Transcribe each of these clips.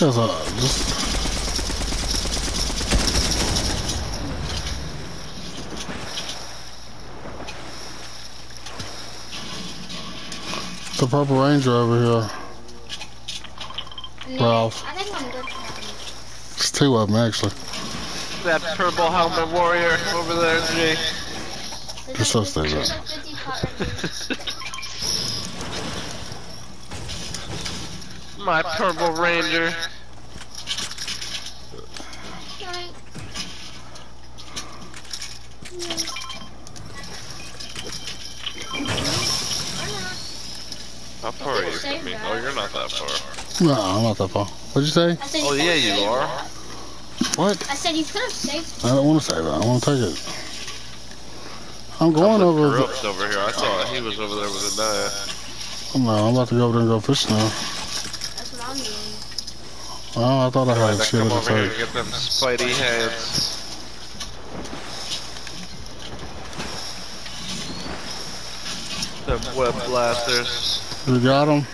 That's all. The Purple Ranger over here. Nah, Ralph. I think I'm good for. It's two of them actually. That purple helmet warrior over there, Jay. There's Just a us there, there's bro. a 50 pot right here. My purple ranger. How far are you from me? Oh, you're not that far. No, I'm not that far. What'd you say? I Oh, yeah, you saved are. What? I said you could have saved I don't want to save it. I want to take it. I'm going Look, over. Corrupt's over here. I thought he was over there with a knife. No, I'm about to go over there and go fishing now. That's what I'm doing. Oh, I thought I had a now shit come to over here get them spidey heads. Them web blasters. You got them?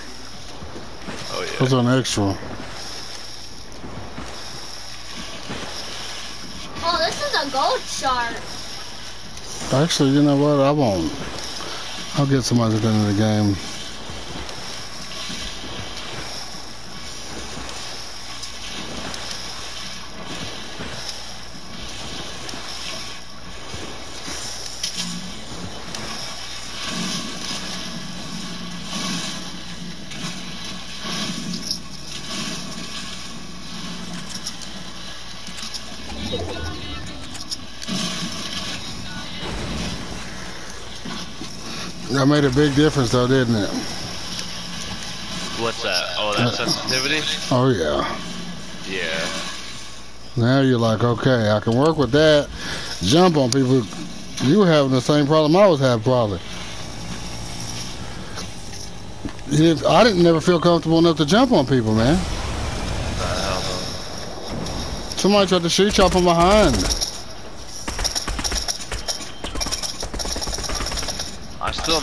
Oh yeah. What's an extra? Oh, this is a gold shark. Actually, you know what? I won't. I'll get somebody to get in the game. That made a big difference, though, didn't it? What's that? Oh, that sensitivity? Oh yeah. Yeah. Now you're like, okay, I can work with that. Jump on people. You were having the same problem I was having, probably. You didn't- I didn't never feel comfortable enough to jump on people, man. Somebody tried to shoot up from behind.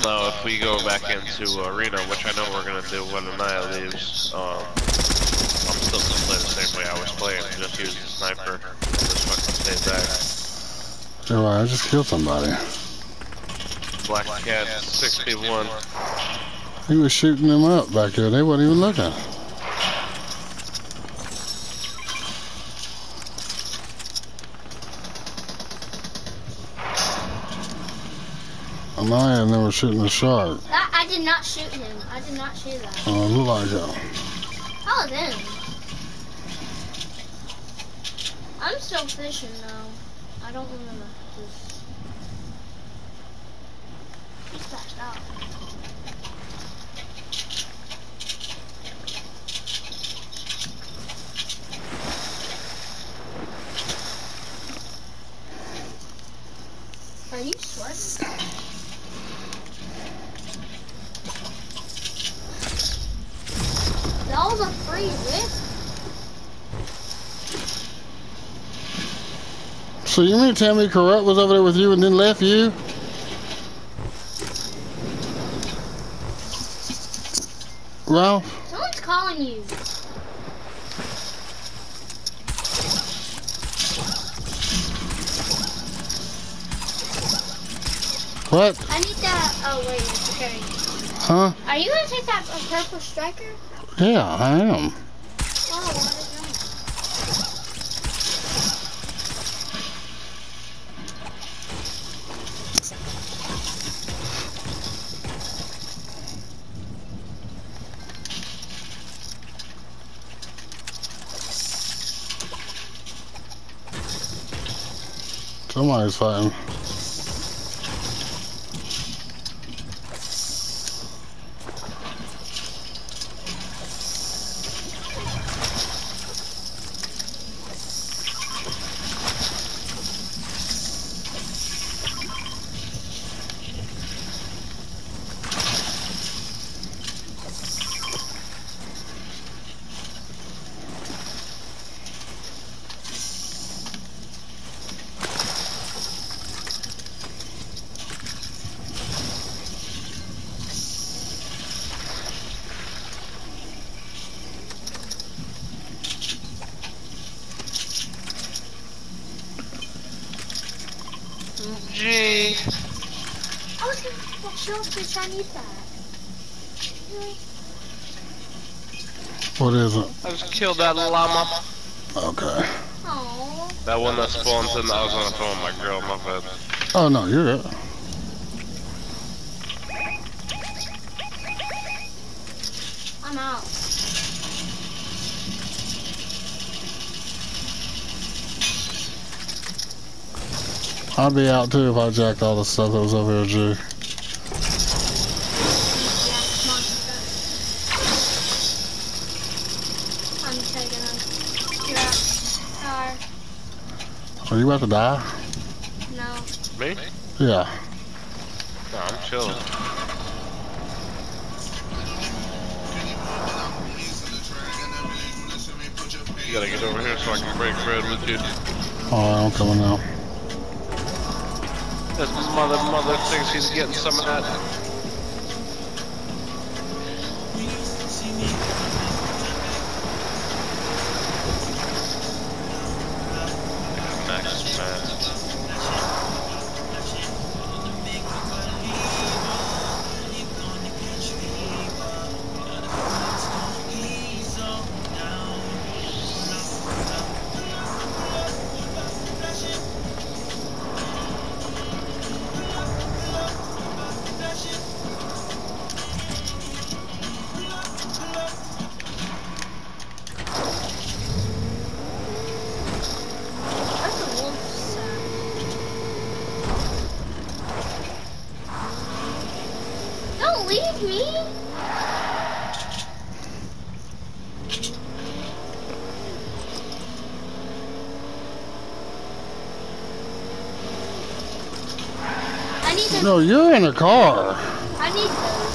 Know if we go back into arena, which I know we're gonna do when Anaya leaves, um, I'm still gonna play the same way I was playing, just use the sniper, just fucking stay back. You're I just killed somebody. Black Cat 61. He was shooting them up back there. They weren't even looking. Anaya and they were shooting the shark. That, I did not shoot him. I did not shoot that. Oh, it looked like that. How was him? Oh, I'm still fishing though. I don't remember this. He's backed out. Are you sweating? That was a free. So you mean to tell me Corrupt was over there with you and then left you? Ralph? Someone's calling you. What? I need that. Oh wait, okay. Huh? Are you gonna take that purple striker? Yeah, I am. Somebody's fighting. Shellfish, I need that. What is it? I just killed that llama. Okay. Oh, That one that spawns in, I was on the phone with my girl, my bad. Oh no, you're it. I'm out. I'd be out too if I jacked all the stuff that was over here, G. Yeah, come on. I'm taking a yeah, car. Are you about to die? No. Me? Yeah. No, I'm chilling. You gotta get over here so I can break bread with you. Alright, I'm coming now. This mother mother thinks he's getting some of that. No, you're in a car. I need those.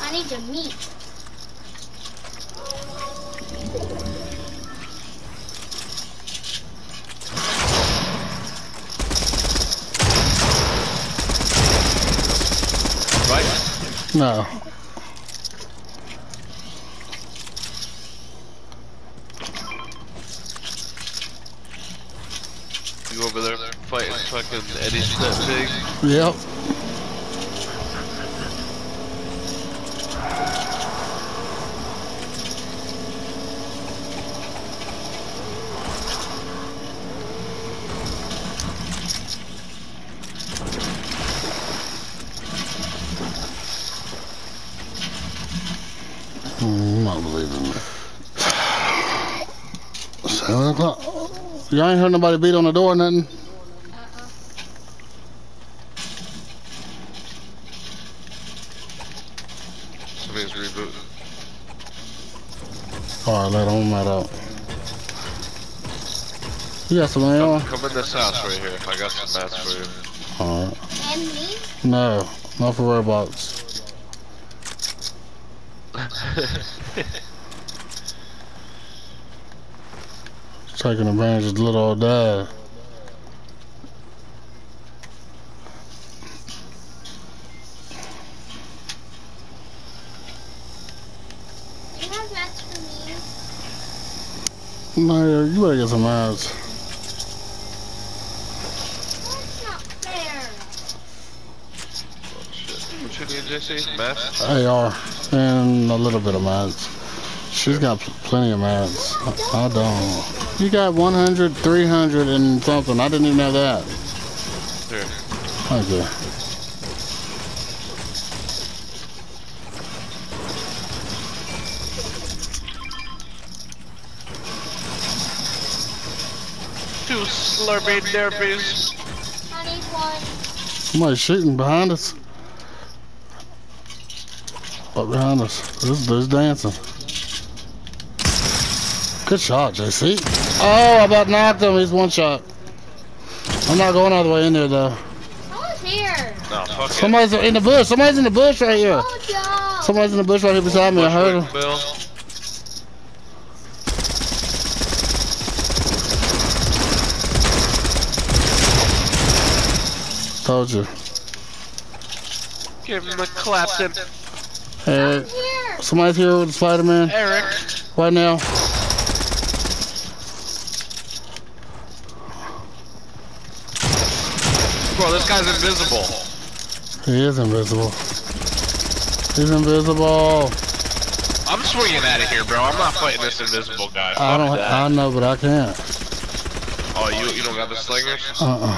I need your meat. Right? No. You over there fighting fucking Eddie's that pig? Yep. Mm, I'm not believing. Seven o'clock. You ain't heard nobody beat on the door or nothing? Uh-uh. Somebody's rebooting. Alright, let him that out. You got some ammo? Come in this house right here. I got some mats for you. Alright. And me? No, not for robots. Taking advantage of the little old dad. You have mats for me? No, you better get some ads. That's not fair. Oh, shit. What you need, JC? Mats? AR and a little bit of mats. She's got pl- plenty of mats. I don't. You got 100, 300 and something. I didn't even have that. Here. Thank you. Two slurpy derbies. I need one. Somebody's shooting behind us. Up behind us. This dude's dancing. Good shot, JC. Oh, I about knocked him. He's one shot. I'm not going all the way in there, though. Someone's here. No, fuck it. Somebody's in the bush. Somebody's in the bush right here. Oh, Somebody's in the bush right here beside me. I heard him. Bill. Told you. Give him the Clapton. Hey, I'm somebody's here with Spider-Man Eric. right now. Bro, this guy's invisible. He is invisible. He's invisible. I'm swinging out of here, bro. I'm not fighting this invisible guy. I don't. that. I know, but I can't. Oh, you you don't got the slingers? Uh-uh.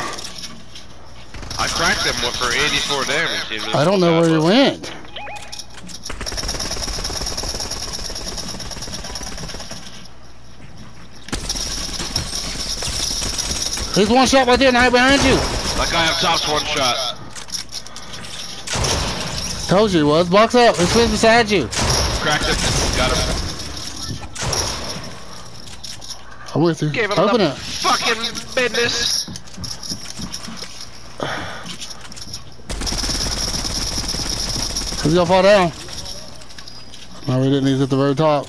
I cracked him for 84 damage. I don't know where he invisible went. He's one shot right there, now behind you. Guy. That guy up top's one shot. Told you he was. Box up. He's right beside you. Cracked him. Got him. I'm with you. Gave him Open the it. fucking business. He's gonna fall down. No, we didn't. He's at the very top.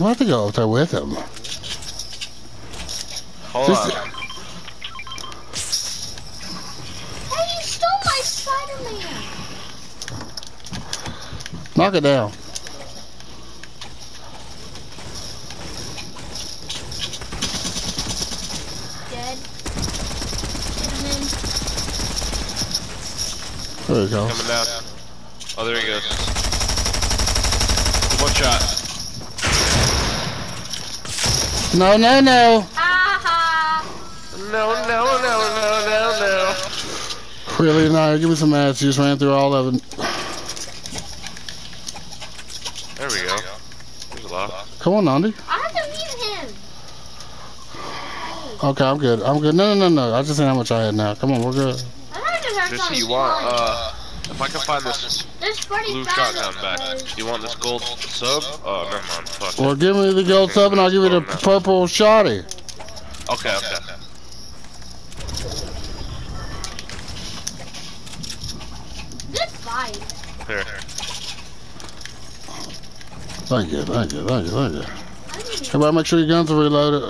I'm about to go up there with him. Hold Just- on. Hey, you stole my Spider-Man. Knock it down. Dead. Hit him in. There you go. Coming down. Oh, there he goes. One shot. No, no, no. Aha! No, no, no, no, no, no. Really, no. Give me some ads. You just ran through all of it. There we go. There's a lot. Come on, Nandi. I have to mute him. Okay, I'm good. I'm good. No, no, no, no. I just seen how much I had now. Come on, we're good. I thought it hurts Just on you want, uh, if I can find this There's pretty blue bad shotgun back, you want this gold sub? Oh, never mind. Fuck Well, it. give me the gold sub and I'll give you the oh, purple shotty. Okay, okay. Good fight. Here. Thank you, thank you, thank you, thank you. I'm gonna, Everybody make sure your guns are reloaded.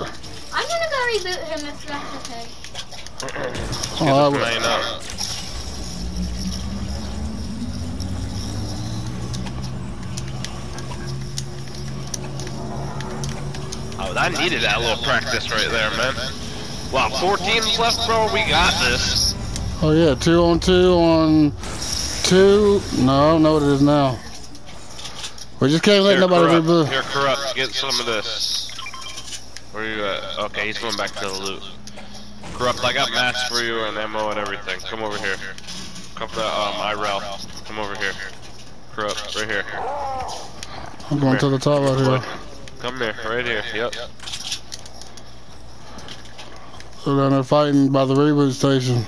I'm gonna go reboot him if that's okay. Let's Oh, get I this plane up. Oh, I needed that little practice right there, man. Wow, four teams left, bro. We got this. Oh yeah, two on two on two. No, I don't know what it is now. We just can't let Here, nobody corrupt. reboot. Here, corrupt. Get some of this. Where are you at? Okay, he's going back to the loot. Corrupt. I got mats for you and ammo and everything. Come over here. Come to um IRL. Come over here. Corrupt. Right here. I'm going to the top right here. Come here. Right here. Yep. So then They're fighting by the reboot station.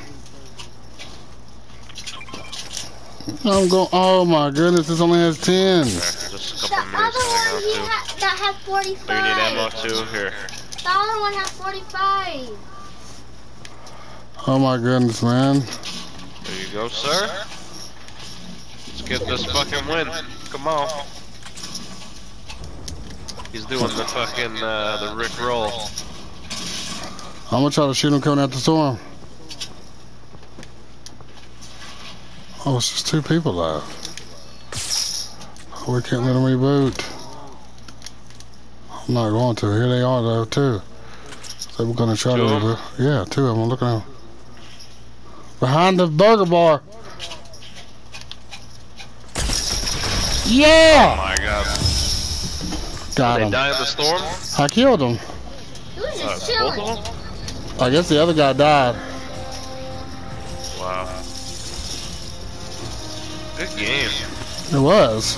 I'm going. Oh my goodness, this only has ten. There. Just a The couple other minutes to hang one out he ha- that has Do you need ammo too? Here. The other one has 45. Oh my goodness, man. There you go, sir. Let's get this fucking win. Come on. He's doing the fucking uh, the Rick roll. I'm gonna try to shoot him coming out the storm. Oh, it's just two people left. We can't let them reboot. I'm not going to. Here they are though too. So we're gonna try Two to reboot. Yeah, two of them. looking. at them. Behind the burger bar. Oh Yeah! my god. Got they him. die in the storm? I killed him. Uh, just both chilling. of them? I guess the other guy died. Wow. Good game. It was.